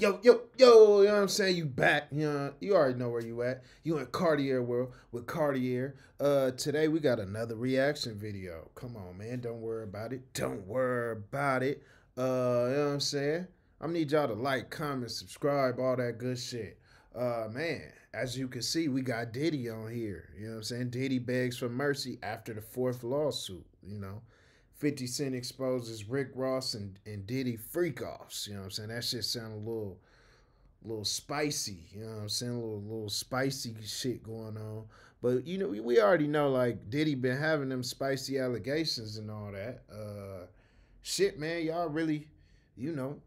Yo, yo, yo, you know what I'm saying? You back. You know, you already know where you at. You in Kartier world with Kartier. Uh today we got another reaction video. Come on, man. Don't worry about it. Don't worry about it. Uh, you know what I'm saying? I need y'all to like, comment, subscribe, all that good shit. Uh man, as you can see, we got Diddy on here. You know what I'm saying? Diddy begs for mercy after the fourth lawsuit, you know. 50 Cent exposes Rick Ross and, and Diddy freak offs. You know what I'm saying? That shit sound a little little spicy. You know what I'm saying? A little little spicy shit going on. But you know, we, already know like Diddy been having them spicy allegations and all that. Uh shit, man, y'all really, you know,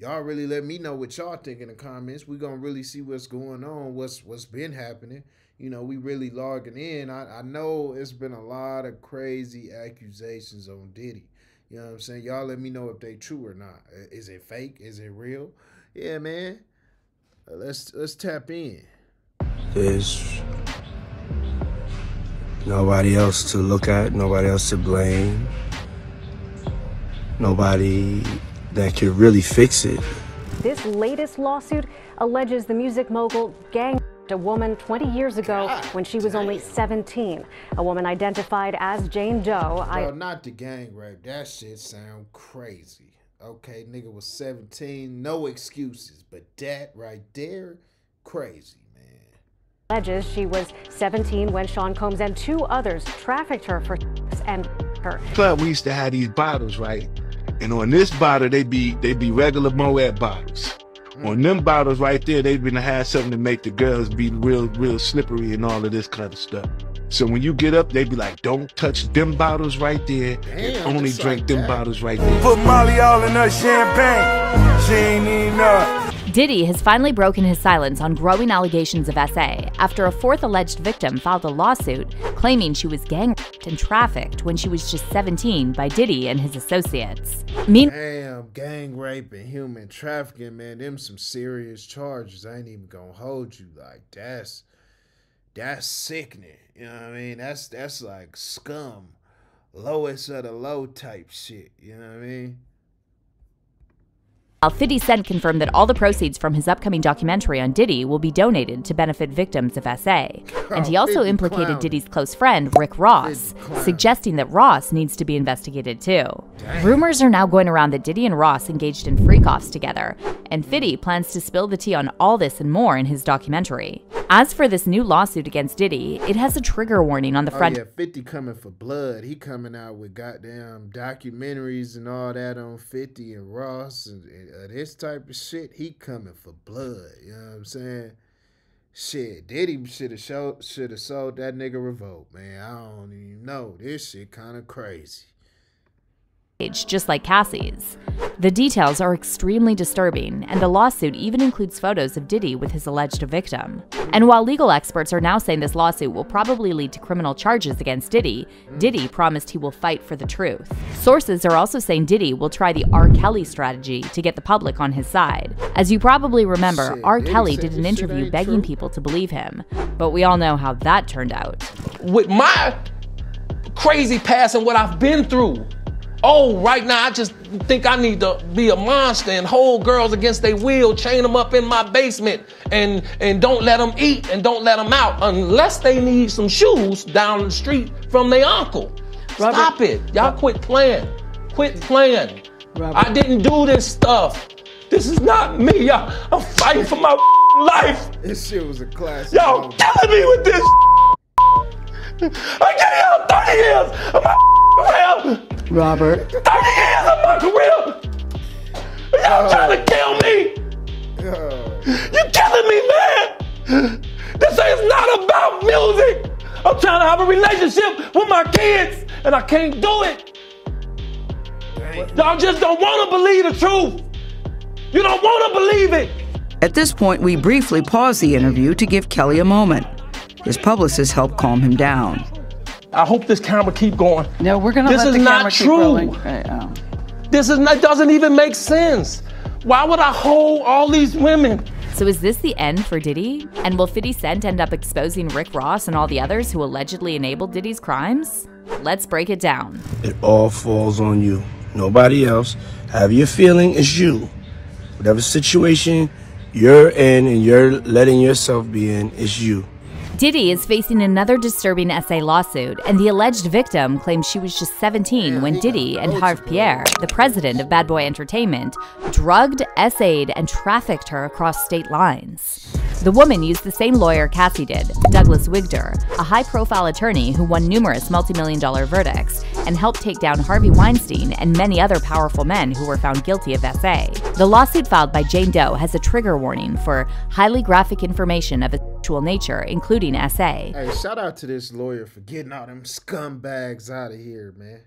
y'all really let me know what y'all think in the comments. we gonna really see what's going on, what's what's been happening you know, we really logging in. I, I know it's been a lot of crazy accusations on Diddy. You know what I'm saying? Y'all let me know if they true or not. Is it fake? Is it real? Yeah, man. Let's let's tap in. There's nobody else to look at, nobody else to blame, nobody that could really fix it. This latest lawsuit alleges the music mogul gang a woman 20 years ago God when she was damn. only 17. A woman identified as Jane Doe. Bro, I... not the gang rape. That shit sound crazy. Okay, nigga was 17, no excuses. But that right there, crazy, man. Alleges she was 17 when Sean Combs and two others trafficked her for and her. Club, we used to have these bottles, right? And on this bottle, they be they be regular Moet bottles. Mm. On them bottles right there, they've been to have something to make the girls be real, real slippery and all of this kind of stuff. So when you get up, they be like, "Don't touch them bottles right there. Damn, only drink like them bottles right there." Put Molly all in her champagne. She ain't even up. Diddy has finally broken his silence on growing allegations of SA after a fourth alleged victim filed a lawsuit claiming she was gang raped and trafficked when she was just 17 by Diddy and his associates. Mean- Damn, gang rape and human trafficking, man, them some serious charges. I ain't even gonna hold you like that's that's sickening. You know what I mean? That's that's like scum. Lowest of the low type shit. You know what I mean? 50 Cent confirmed that all the proceeds from his upcoming documentary on Diddy will be donated to benefit victims of SA. And he also implicated Diddy's close friend, Rick Ross, suggesting that Ross needs to be investigated too. Rumors are now going around that Diddy and Ross engaged in freak offs together, and Fiddy plans to spill the tea on all this and more in his documentary. As for this new lawsuit against Diddy, it has a trigger warning on the front. Oh, yeah, 50 coming for blood. He coming out with goddamn documentaries and all that on 50 and Ross and, and uh, this type of shit. He coming for blood. You know what I'm saying? Shit, Diddy should have should have sold that nigga revolt, man. I don't even know. This shit kind of crazy just like Cassie's. The details are extremely disturbing, and the lawsuit even includes photos of Diddy with his alleged victim. And while legal experts are now saying this lawsuit will probably lead to criminal charges against Diddy, Diddy promised he will fight for the truth. Sources are also saying Diddy will try the R. Kelly strategy to get the public on his side. As you probably remember, R. Kelly did an interview begging people to believe him, but we all know how that turned out. With my crazy past and what I've been through, Oh, right now I just think I need to be a monster and hold girls against their will, chain them up in my basement, and and don't let them eat and don't let them out unless they need some shoes down the street from their uncle. Robert, Stop it, y'all! Quit playing. Quit playing. Robert. I didn't do this stuff. This is not me. Y'all, I'm fighting for my life. This shit was a classic. Y'all killing me with this. I gave y'all 30 years of my career. Robert. 30 years of my career! Y'all oh. trying to kill me! Oh. You're killing me, man! This is not about music! I'm trying to have a relationship with my kids, and I can't do it! Y'all just don't want to believe the truth! You don't want to believe it! At this point, we briefly pause the interview to give Kelly a moment. His publicist helped calm him down. I hope this camera keep going. No, we're gonna. This is not true. Right, oh. This is not, doesn't even make sense. Why would I hold all these women? So is this the end for Diddy? And will 50 Cent end up exposing Rick Ross and all the others who allegedly enabled Diddy's crimes? Let's break it down. It all falls on you. Nobody else. Have your feeling, it's you. Whatever situation you're in and you're letting yourself be in, it's you. Diddy is facing another disturbing SA lawsuit, and the alleged victim claims she was just 17 when Diddy and Harve Pierre, the president of Bad Boy Entertainment, drugged, essayed, and trafficked her across state lines. The woman used the same lawyer Cassie did, Douglas Wigdor, a high profile attorney who won numerous multi million dollar verdicts and helped take down Harvey Weinstein and many other powerful men who were found guilty of SA. The lawsuit filed by Jane Doe has a trigger warning for highly graphic information of a sexual nature, including SA. Hey, shout out to this lawyer for getting all them scumbags out of here, man.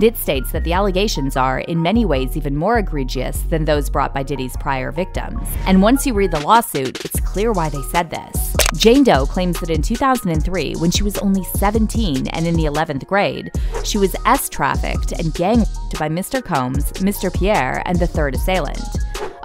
It states that the allegations are, in many ways, even more egregious than those brought by Diddy's prior victims. And once you read the lawsuit, it's clear why they said this. Jane Doe claims that in 2003, when she was only 17 and in the 11th grade, she was S trafficked and gang raped by Mr. Combs, Mr. Pierre, and the third assailant.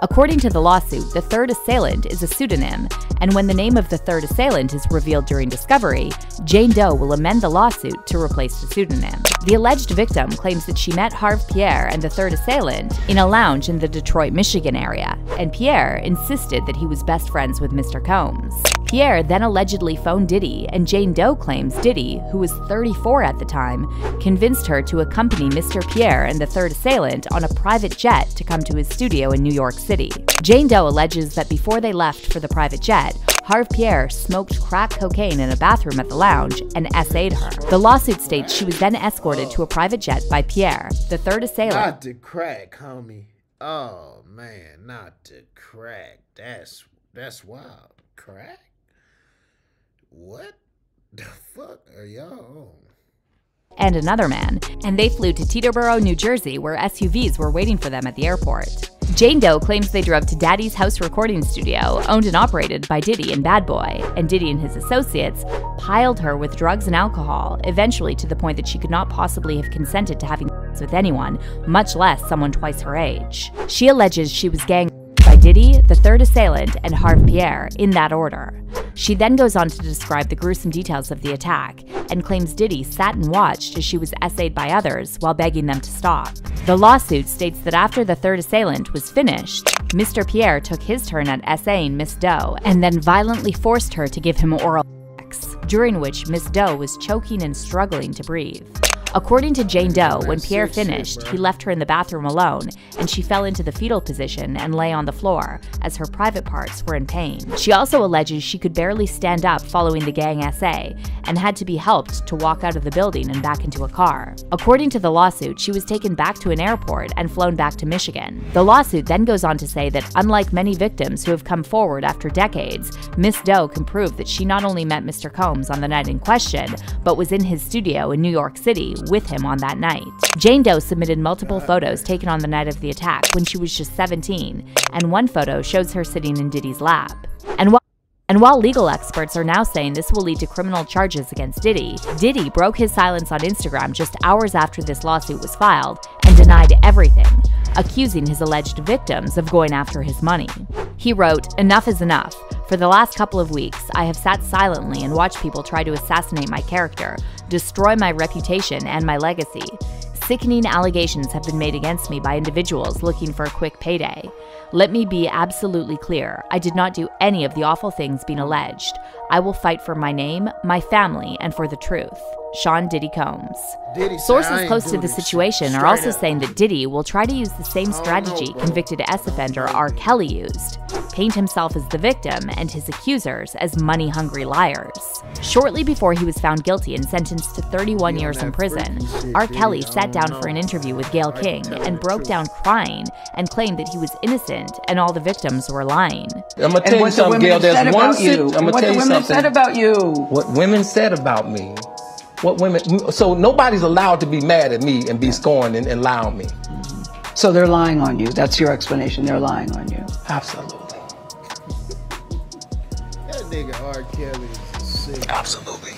According to the lawsuit, the third assailant is a pseudonym, and when the name of the third assailant is revealed during discovery, Jane Doe will amend the lawsuit to replace the pseudonym. The alleged victim claims that she met Harve Pierre and the third assailant in a lounge in the Detroit, Michigan area, and Pierre insisted that he was best friends with Mr. Combs. Pierre then allegedly phoned Diddy, and Jane Doe claims Diddy, who was 34 at the time, convinced her to accompany Mr. Pierre and the third assailant on a private jet to come to his studio in New York City. Jane Doe alleges that before they left for the private jet, Harve Pierre smoked crack cocaine in a bathroom at the lounge and essayed her. The lawsuit states she was then escorted to a private jet by Pierre, the third assailant. Not the crack, homie. Oh man, not the crack. That's that's wild. Crack? What the fuck are y'all on? And another man, and they flew to Teterboro, New Jersey, where SUVs were waiting for them at the airport. Jane Doe claims they drove to Daddy's House recording studio, owned and operated by Diddy and Bad Boy, and Diddy and his associates piled her with drugs and alcohol, eventually to the point that she could not possibly have consented to having with anyone, much less someone twice her age. She alleges she was gang Diddy, the third assailant, and Harve Pierre, in that order. She then goes on to describe the gruesome details of the attack and claims Diddy sat and watched as she was essayed by others while begging them to stop. The lawsuit states that after the third assailant was finished, Mr. Pierre took his turn at essaying Miss Doe and then violently forced her to give him oral sex, during which Miss Doe was choking and struggling to breathe. According to Jane Doe, when Pierre finished, he left her in the bathroom alone, and she fell into the fetal position and lay on the floor, as her private parts were in pain. She also alleges she could barely stand up following the gang essay, and had to be helped to walk out of the building and back into a car. According to the lawsuit, she was taken back to an airport and flown back to Michigan. The lawsuit then goes on to say that unlike many victims who have come forward after decades, Miss Doe can prove that she not only met Mr. Combs on the night in question, but was in his studio in New York City with him on that night. Jane Doe submitted multiple photos taken on the night of the attack when she was just 17, and one photo shows her sitting in Diddy's lap. And while and while legal experts are now saying this will lead to criminal charges against Diddy, Diddy broke his silence on Instagram just hours after this lawsuit was filed and denied everything, accusing his alleged victims of going after his money. He wrote, Enough is enough. For the last couple of weeks, I have sat silently and watched people try to assassinate my character, destroy my reputation and my legacy. Sickening allegations have been made against me by individuals looking for a quick payday. Let me be absolutely clear I did not do any of the awful things being alleged. I will fight for my name, my family, and for the truth. Sean Diddy Combs. Diddy Sources close to the situation are also up. saying that Diddy will try to use the same strategy convicted S offender R. Kelly used paint himself as the victim and his accusers as money hungry liars. Shortly before he was found guilty and sentenced to 31 years in prison, R. Kelly sat down for an interview with Gayle King and broke down crying and claimed that he was innocent and all the victims were lying. I'm gonna tell you what something, women Gayle. There's said one about you. I'm gonna What tell the you women said about you. what women said about me. What women? So nobody's allowed to be mad at me and be scorned and, and lie on me. So they're lying on you. That's your explanation. They're lying on you. Absolutely. That nigga R. Kelly is sick. Absolutely.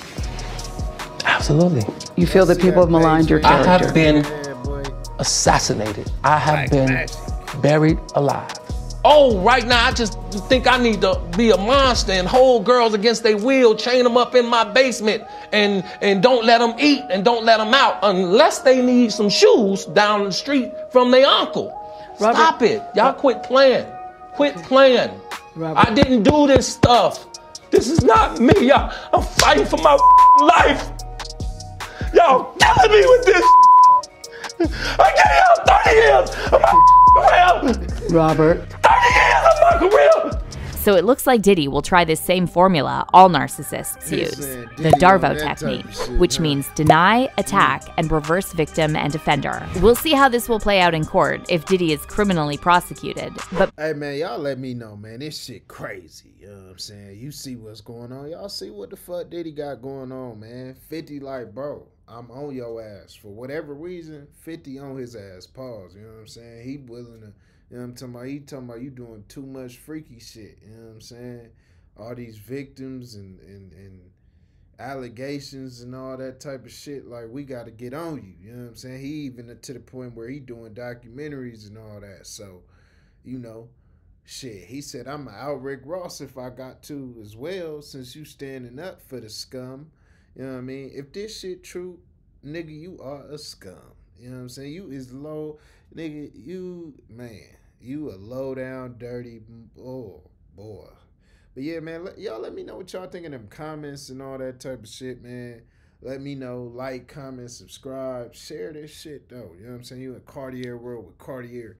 Absolutely. You feel that people have maligned your character. I character. have been assassinated. I have Like been magic. buried alive. Oh, right now I just think I need to be a monster and hold girls against their will, chain them up in my basement, and and don't let them eat and don't let them out unless they need some shoes down the street from their uncle. Robert. Stop it. Y'all quit playing. Quit playing. Robert. I didn't do this stuff. This is not me. Y'all, I'm fighting for my life. Y'all killing me with this. I gave y'all 30 years of my career. Robert. 30 years of my career. So it looks like Diddy will try this same formula all narcissists use the Darvo technique, which means deny, attack, and reverse victim and offender. We'll see how this will play out in court if Diddy is criminally prosecuted. But hey, man, y'all let me know, man. This shit crazy. You know what I'm saying? You see what's going on. Y'all see what the fuck Diddy got going on, man. 50 like, bro. I'm on your ass. For whatever reason, 50 on his ass. Pause. You know what I'm saying? He willing to you know what I'm talking about? He talking about you doing too much freaky shit. You know what I'm saying? All these victims and, and, and allegations and all that type of shit. Like we got to get on you. You know what I'm saying? He even to the point where he doing documentaries and all that. So, you know, shit. He said I'm out Rick Ross if I got to as well. Since you standing up for the scum. You know what I mean? If this shit true, nigga, you are a scum. You know what I'm saying? You is low, nigga. You man, you a low down, dirty, oh boy. But yeah, man, let, y'all let me know what y'all think in them comments and all that type of shit, man. Let me know, like, comment, subscribe, share this shit though. You know what I'm saying? You in Kartier world with Kartier